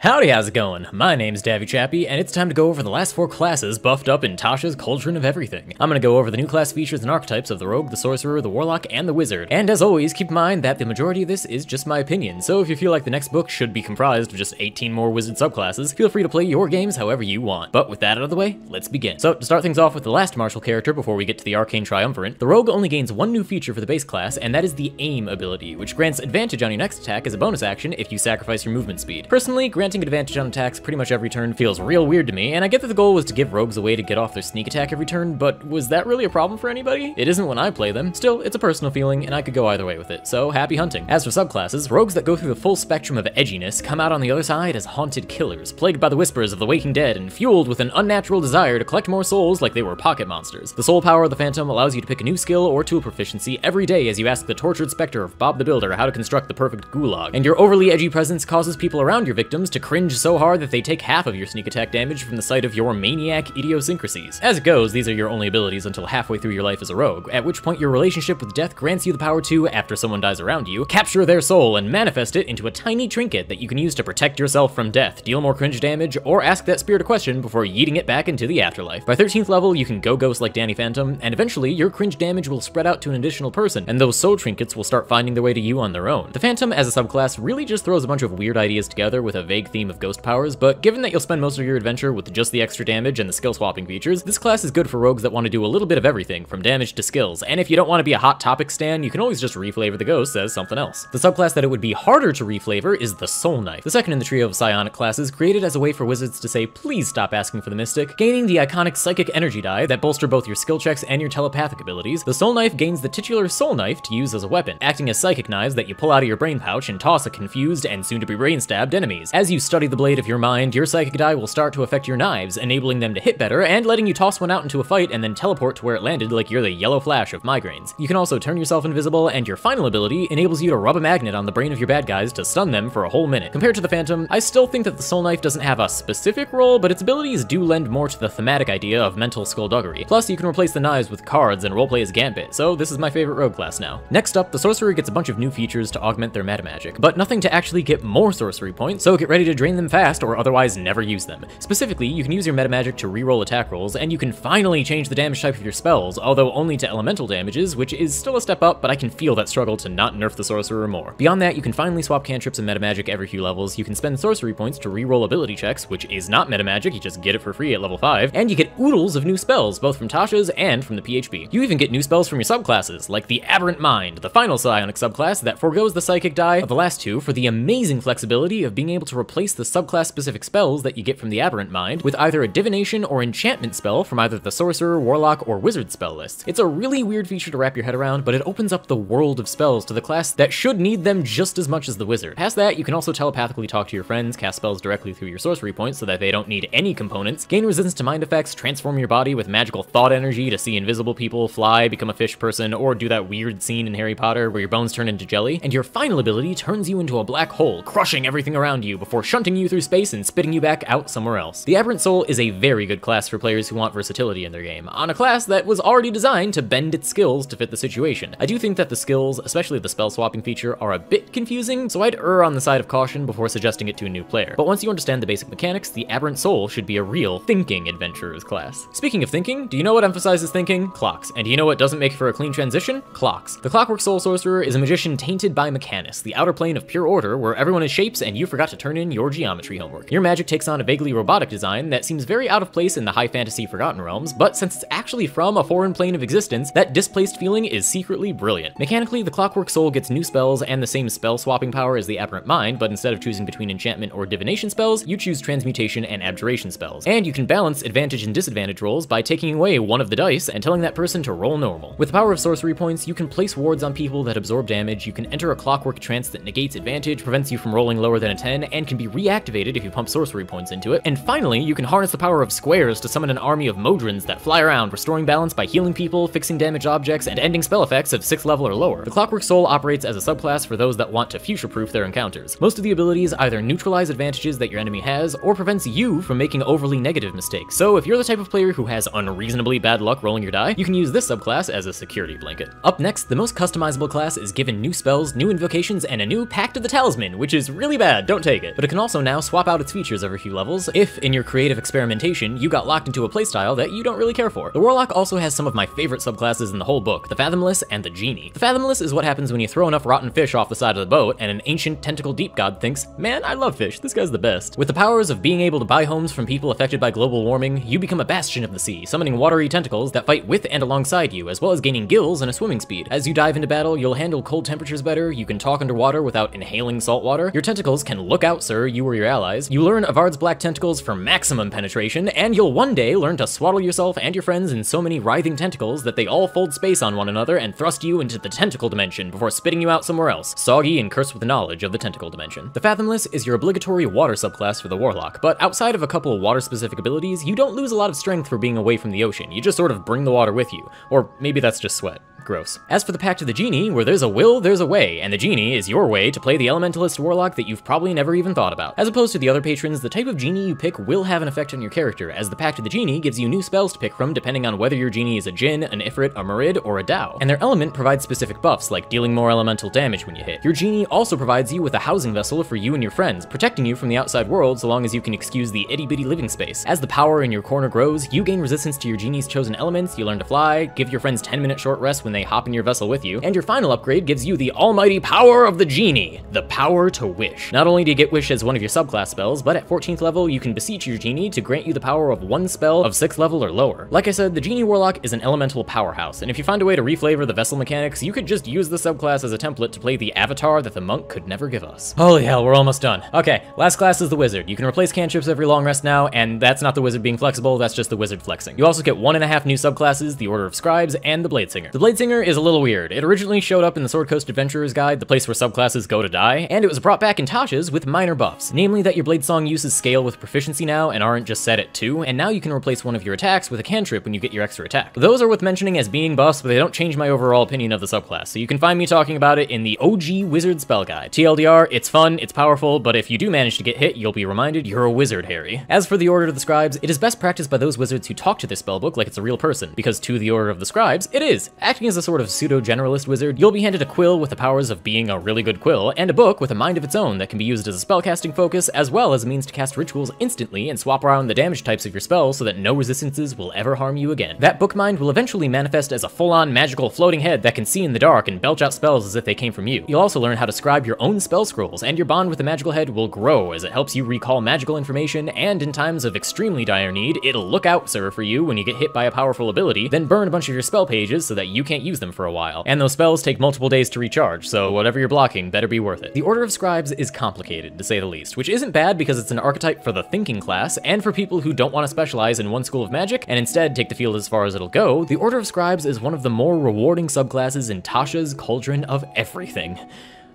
Howdy, how's it going? My name's Davvy Chappy, and it's time to go over the last four classes buffed up in Tasha's Cauldron of Everything. I'm gonna go over the new class features and archetypes of the Rogue, the Sorcerer, the Warlock, and the Wizard. And as always, keep in mind that the majority of this is just my opinion, so if you feel like the next book should be comprised of just 18 more Wizard subclasses, feel free to play your games however you want. But with that out of the way, let's begin. So, to start things off with the last martial character before we get to the Arcane Triumvirate, the Rogue only gains one new feature for the base class, and that is the Aim ability, which grants advantage on your next attack as a bonus action if you sacrifice your movement speed. Personally, granting advantage on attacks pretty much every turn feels real weird to me, and I get that the goal was to give rogues a way to get off their sneak attack every turn, but was that really a problem for anybody? It isn't when I play them. Still, it's a personal feeling, and I could go either way with it, so happy hunting. As for subclasses, rogues that go through the full spectrum of edginess come out on the other side as haunted killers, plagued by the whispers of the waking dead and fueled with an unnatural desire to collect more souls like they were pocket monsters. The soul power of the Phantom allows you to pick a new skill or tool proficiency every day as you ask the tortured specter of Bob the Builder how to construct the perfect gulag, and your overly edgy presence causes people around your victims to cringe so hard that they take half of your sneak attack damage from the sight of your maniac idiosyncrasies. As it goes, these are your only abilities until halfway through your life as a rogue, at which point your relationship with death grants you the power to, after someone dies around you, capture their soul and manifest it into a tiny trinket that you can use to protect yourself from death, deal more cringe damage, or ask that spirit a question before yeeting it back into the afterlife. By 13th level, you can go ghost like Danny Phantom, and eventually your cringe damage will spread out to an additional person, and those soul trinkets will start finding their way to you on their own. The Phantom as a subclass really just throws a bunch of weird ideas together with a vague theme of ghost powers, but given that you'll spend most of your adventure with just the extra damage and the skill swapping features, this class is good for rogues that want to do a little bit of everything, from damage to skills, and if you don't want to be a hot topic stan, you can always just reflavor the ghosts as something else. The subclass that it would be harder to reflavor is the Soul Knife, the second in the trio of psionic classes created as a way for wizards to say please stop asking for the mystic, gaining the iconic psychic energy die that bolster both your skill checks and your telepathic abilities, the Soul Knife gains the titular Soul Knife to use as a weapon, acting as psychic knives that you pull out of your brain pouch and toss at confused and soon-to-be brain-stabbed enemies. As you study the blade of your mind, your psychic die will start to affect your knives, enabling them to hit better and letting you toss one out into a fight and then teleport to where it landed like you're the yellow flash of migraines. You can also turn yourself invisible, and your final ability enables you to rub a magnet on the brain of your bad guys to stun them for a whole minute. Compared to the Phantom, I still think that the Soul Knife doesn't have a specific role, but its abilities do lend more to the thematic idea of mental skullduggery. Plus, you can replace the knives with cards and roleplay as Gambit, so this is my favorite rogue class now. Next up, the Sorcerer gets a bunch of new features to augment their meta magic, but nothing to actually get more sorcery points, so get ready to drain them fast or otherwise never use them. Specifically, you can use your meta magic to reroll attack rolls, and you can finally change the damage type of your spells, although only to elemental damages, which is still a step up, but I can feel that struggle to not nerf the Sorcerer more. Beyond that, you can finally swap cantrips and meta magic every few levels, you can spend sorcery points to reroll ability checks, which is not meta magic, you just get it for free at level 5, and you get oodles of new spells, both from Tasha's and from the PHB. You even get new spells from your subclasses, like the Aberrant Mind, the final psionic subclass that forgoes the psychic die of the last two for the amazing flexibility of being able to replace the subclass-specific spells that you get from the Aberrant Mind with either a divination or enchantment spell from either the sorcerer, warlock, or wizard spell list. It's a really weird feature to wrap your head around, but it opens up the world of spells to the class that should need them just as much as the wizard. Past that, you can also telepathically talk to your friends, cast spells directly through your sorcery points so that they don't need any components, gain resistance to mind effects, transform your body with magical thought energy to see invisible people, fly, become a fish person, or do that weird scene in Harry Potter where your bones turn into jelly, and your final ability turns you into a black hole, crushing everything around you before shunting you through space and spitting you back out somewhere else. The Aberrant Soul is a very good class for players who want versatility in their game, on a class that was already designed to bend its skills to fit the situation. I do think that the skills, especially the spell swapping feature, are a bit confusing, so I'd err on the side of caution before suggesting it to a new player. But once you understand the basic mechanics, the Aberrant Soul should be a real thinking adventurer's class. Speaking of thinking, do you know what emphasizes thinking? Clocks. And do you know what doesn't make for a clean transition? Clocks. The Clockwork Soul Sorcerer is a magician tainted by Mechanus, the outer plane of pure order where everyone is shapes and you forgot to turn your geometry homework. Your magic takes on a vaguely robotic design that seems very out of place in the high fantasy Forgotten Realms, but since it's actually from a foreign plane of existence, that displaced feeling is secretly brilliant. Mechanically, the Clockwork Soul gets new spells and the same spell swapping power as the Aberrant Mind, but instead of choosing between enchantment or divination spells, you choose transmutation and abjuration spells. And you can balance advantage and disadvantage rolls by taking away one of the dice and telling that person to roll normal. With the power of sorcery points, you can place wards on people that absorb damage, you can enter a clockwork trance that negates advantage, prevents you from rolling lower than a 10, and can be reactivated if you pump sorcery points into it. And finally, you can harness the power of squares to summon an army of Modrons that fly around, restoring balance by healing people, fixing damaged objects, and ending spell effects of 6th level or lower. The Clockwork Soul operates as a subclass for those that want to future-proof their encounters. Most of the abilities either neutralize advantages that your enemy has, or prevents you from making overly negative mistakes. So if you're the type of player who has unreasonably bad luck rolling your die, you can use this subclass as a security blanket. Up next, the most customizable class is given new spells, new invocations, and a new Pact of the Talisman, which is really bad, don't take it. But can also now swap out its features every few levels if, in your creative experimentation, you got locked into a playstyle that you don't really care for. The Warlock also has some of my favorite subclasses in the whole book, the Fathomless and the Genie. The Fathomless is what happens when you throw enough rotten fish off the side of the boat and an ancient tentacle deep god thinks, man, I love fish, this guy's the best. With the powers of being able to buy homes from people affected by global warming, you become a bastion of the sea, summoning watery tentacles that fight with and alongside you, as well as gaining gills and a swimming speed. As you dive into battle, you'll handle cold temperatures better, you can talk underwater without inhaling salt water, your tentacles can look out, sir, you or your allies, you learn Evard's black tentacles for maximum penetration, and you'll one day learn to swaddle yourself and your friends in so many writhing tentacles that they all fold space on one another and thrust you into the tentacle dimension before spitting you out somewhere else, soggy and cursed with knowledge of the tentacle dimension. The Fathomless is your obligatory water subclass for the Warlock, but outside of a couple of water-specific abilities, you don't lose a lot of strength for being away from the ocean, you just sort of bring the water with you. Or maybe that's just sweat. Gross. As for the Pact of the Genie, where there's a will, there's a way, and the Genie is your way to play the Elementalist Warlock that you've probably never even thought about. As opposed to the other patrons, the type of Genie you pick will have an effect on your character, as the Pact of the Genie gives you new spells to pick from depending on whether your Genie is a Jinn, an Ifrit, a Marid, or a Dao. And their element provides specific buffs, like dealing more elemental damage when you hit. Your Genie also provides you with a housing vessel for you and your friends, protecting you from the outside world so long as you can excuse the itty-bitty living space. As the power in your corner grows, you gain resistance to your Genie's chosen elements, you learn to fly, give your friends 10 minute short rest when they hop in your vessel with you, and your final upgrade gives you the almighty power of the Genie, the power to wish. Not only do you get wish as one of your subclass spells, but at 14th level, you can beseech your Genie to grant you the power of one spell of 6th level or lower. Like I said, the Genie Warlock is an elemental powerhouse, and if you find a way to reflavor the vessel mechanics, you could just use the subclass as a template to play the avatar that the monk could never give us. Holy hell, we're almost done. Okay, last class is the wizard. You can replace cantrips every long rest now, and that's not the wizard being flexible, that's just the wizard flexing. You also get one and a half new subclasses, the Order of Scribes and the Bladesinger. The Bladesinger is a little weird. It originally showed up in the Sword Coast Adventurer's Guide, the place where subclasses go to die, and it was brought back in Tasha's with minor buffs, namely that your Blade Song uses scale with proficiency now and aren't just set at 2, and now you can replace one of your attacks with a cantrip when you get your extra attack. Those are worth mentioning as being buffs, but they don't change my overall opinion of the subclass, so you can find me talking about it in the OG Wizard Spell Guide. TLDR, it's fun, it's powerful, but if you do manage to get hit, you'll be reminded you're a wizard, Harry. As for the Order of the Scribes, it is best practiced by those wizards who talk to their spellbook like it's a real person, because to the Order of the Scribes, it is. Acting as a sort of pseudo-generalist wizard, you'll be handed a quill with the powers of being a really good quill, and a book with a mind of its own that can be used as a spellcasting focus, as well as a means to cast rituals instantly and swap around the damage types of your spells so that no resistances will ever harm you again. That book mind will eventually manifest as a full-on magical floating head that can see in the dark and belch out spells as if they came from you. You'll also learn how to scribe your own spell scrolls, and your bond with the magical head will grow as it helps you recall magical information, and in times of extremely dire need, it'll look out, sir, for you when you get hit by a powerful ability, then burn a bunch of your spell pages so that you can't use them for a while. And those spells take multiple days to recharge, so whatever you're blocking better be worth it. The Order of Scribes is complicated, to say the least, which isn't bad because it's an archetype for the thinking class, and for people who don't want to specialize in one school of magic, and instead take the field as far as it'll go, the Order of Scribes is one of the more rewarding subclasses in Tasha's Cauldron of Everything.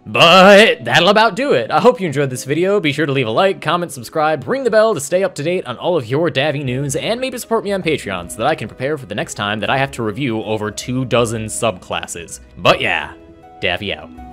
But that'll about do it. I hope you enjoyed this video. Be sure to leave a like, comment, subscribe, ring the bell to stay up to date on all of your Davvy news, and maybe support me on Patreon so that I can prepare for the next time that I have to review over two dozen subclasses. But yeah, Davvy out.